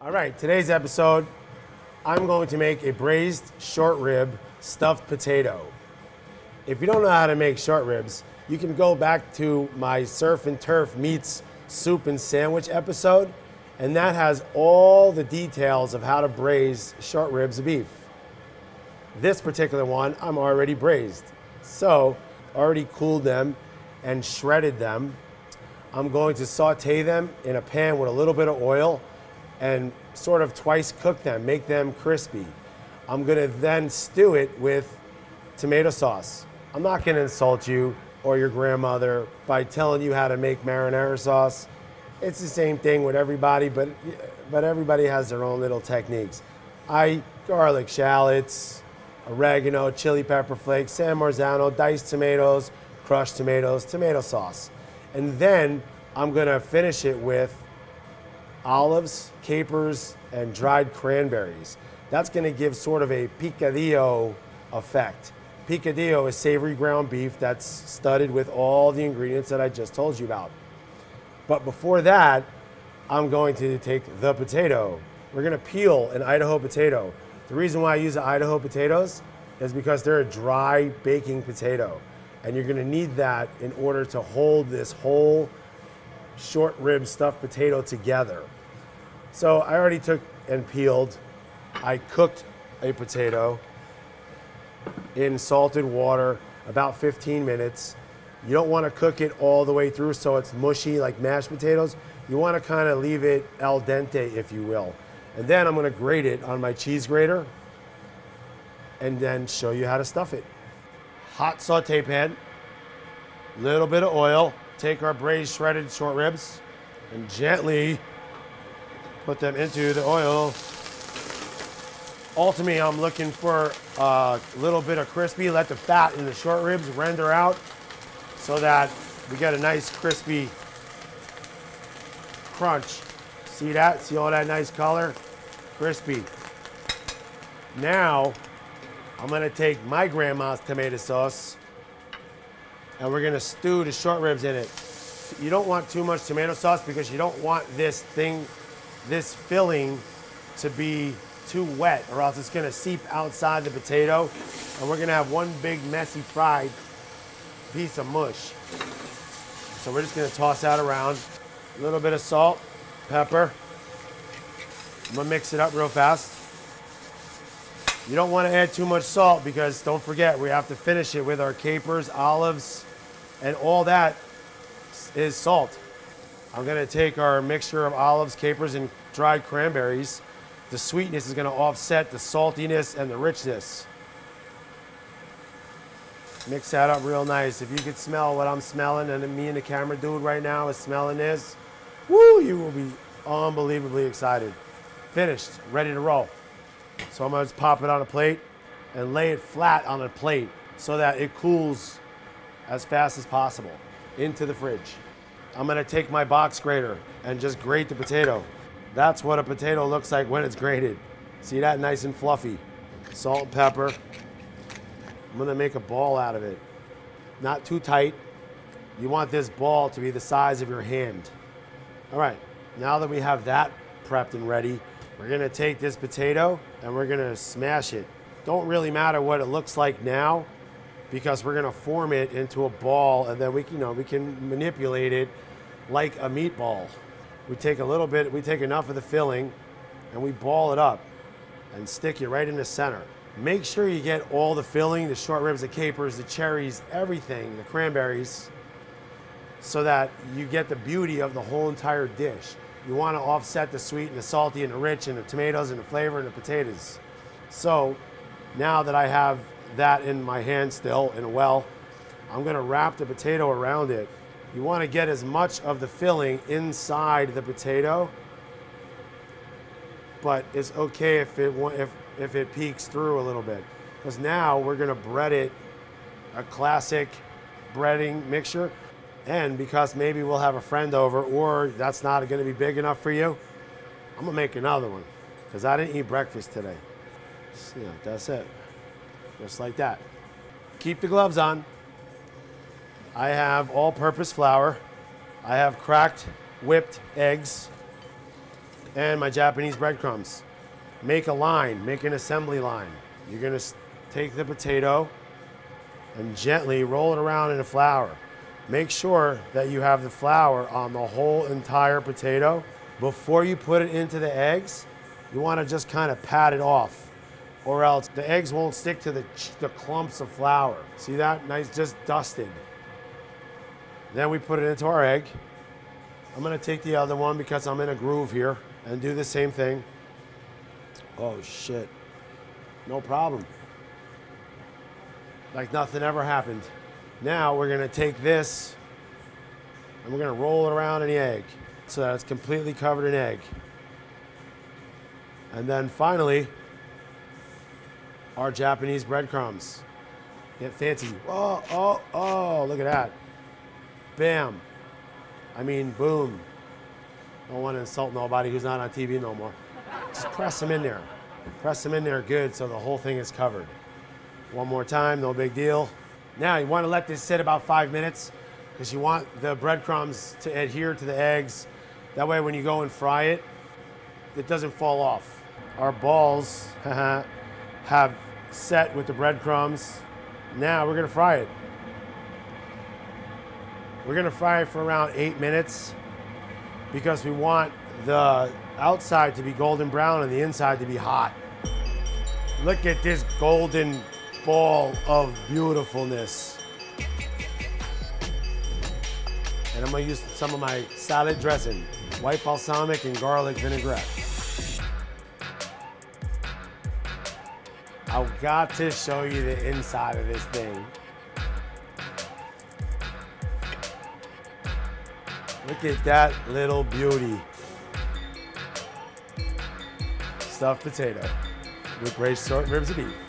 All right, today's episode, I'm going to make a braised short rib stuffed potato. If you don't know how to make short ribs, you can go back to my surf and turf meets soup and sandwich episode, and that has all the details of how to braise short ribs of beef. This particular one, I'm already braised. So, already cooled them and shredded them. I'm going to saute them in a pan with a little bit of oil and sort of twice cook them, make them crispy. I'm gonna then stew it with tomato sauce. I'm not gonna insult you or your grandmother by telling you how to make marinara sauce. It's the same thing with everybody, but, but everybody has their own little techniques. I garlic shallots, oregano, chili pepper flakes, San Marzano, diced tomatoes, crushed tomatoes, tomato sauce. And then I'm gonna finish it with olives, capers, and dried cranberries. That's gonna give sort of a picadillo effect. Picadillo is savory ground beef that's studded with all the ingredients that I just told you about. But before that, I'm going to take the potato. We're gonna peel an Idaho potato. The reason why I use Idaho potatoes is because they're a dry baking potato. And you're gonna need that in order to hold this whole short rib stuffed potato together. So I already took and peeled. I cooked a potato in salted water about 15 minutes. You don't want to cook it all the way through so it's mushy like mashed potatoes. You want to kind of leave it al dente, if you will. And then I'm going to grate it on my cheese grater and then show you how to stuff it. Hot saute pan, little bit of oil. Take our braised shredded short ribs and gently put them into the oil. Ultimately, I'm looking for a little bit of crispy. Let the fat in the short ribs render out so that we get a nice crispy crunch. See that? See all that nice color? Crispy. Now, I'm gonna take my grandma's tomato sauce and we're gonna stew the short ribs in it. You don't want too much tomato sauce because you don't want this thing, this filling to be too wet or else it's gonna seep outside the potato and we're gonna have one big messy fried piece of mush. So we're just gonna toss that around. A little bit of salt, pepper. I'm gonna mix it up real fast. You don't want to add too much salt because don't forget we have to finish it with our capers, olives, and all that is salt. I'm gonna take our mixture of olives, capers, and dried cranberries. The sweetness is gonna offset the saltiness and the richness. Mix that up real nice. If you could smell what I'm smelling and me and the camera dude right now is smelling this, woo, you will be unbelievably excited. Finished, ready to roll. So I'm gonna just pop it on a plate and lay it flat on a plate so that it cools as fast as possible into the fridge. I'm gonna take my box grater and just grate the potato. That's what a potato looks like when it's grated. See that nice and fluffy. Salt and pepper. I'm gonna make a ball out of it. Not too tight. You want this ball to be the size of your hand. All right, now that we have that prepped and ready, we're gonna take this potato and we're gonna smash it. Don't really matter what it looks like now because we're gonna form it into a ball and then we can, you know, we can manipulate it like a meatball. We take a little bit, we take enough of the filling and we ball it up and stick it right in the center. Make sure you get all the filling, the short ribs, the capers, the cherries, everything, the cranberries, so that you get the beauty of the whole entire dish. You want to offset the sweet and the salty and the rich and the tomatoes and the flavor and the potatoes. So now that I have that in my hand still in a well, I'm to wrap the potato around it. You want to get as much of the filling inside the potato, but it's okay if it if if it peeks through a little bit, because now we're to bread it, a classic breading mixture. And because maybe we'll have a friend over or that's not to be big enough for you, I'm to make another one because I didn't eat breakfast today. So, yeah, that's it. Just like that. Keep the gloves on. I have all purpose flour. I have cracked whipped eggs. and my Japanese breadcrumbs. Make a line, make an assembly line. You're gonna take the potato and gently roll it around in the flour. Make sure that you have the flour on the whole entire potato. Before you put it into the eggs, you wanna just kind of pat it off or else the eggs won't stick to the, the clumps of flour. See that? Nice, just dusted. Then we put it into our egg. I'm gonna take the other one because I'm in a groove here and do the same thing. Oh shit, no problem. Like nothing ever happened. Now we're gonna take this and we're gonna roll it around in the egg so that it's completely covered in egg. And then finally, our Japanese breadcrumbs. Get fancy. Oh, oh, oh, look at that. Bam. I mean, boom. Don't want to insult nobody who's not on TV no more. Just press them in there. Press them in there good so the whole thing is covered. One more time, no big deal. Now you want to let this sit about five minutes because you want the breadcrumbs to adhere to the eggs. That way when you go and fry it, it doesn't fall off. Our balls have set with the breadcrumbs. Now we're gonna fry it. We're gonna fry it for around eight minutes because we want the outside to be golden brown and the inside to be hot. Look at this golden ball of beautifulness. And I'm gonna use some of my salad dressing, white balsamic and garlic vinaigrette. I've got to show you the inside of this thing. Look at that little beauty. Stuffed potato with braised short ribs of beef.